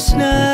worst night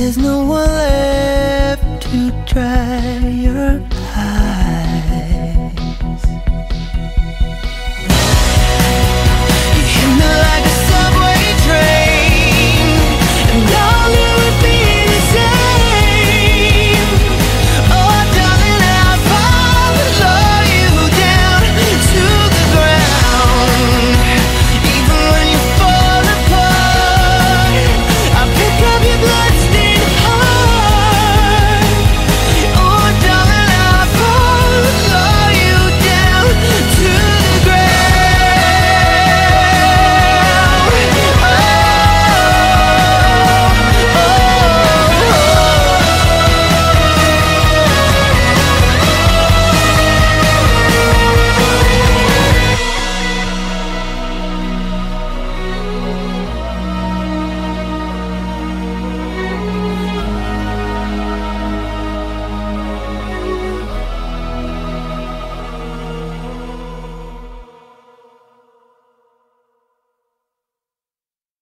There's no one left to dry your eyes.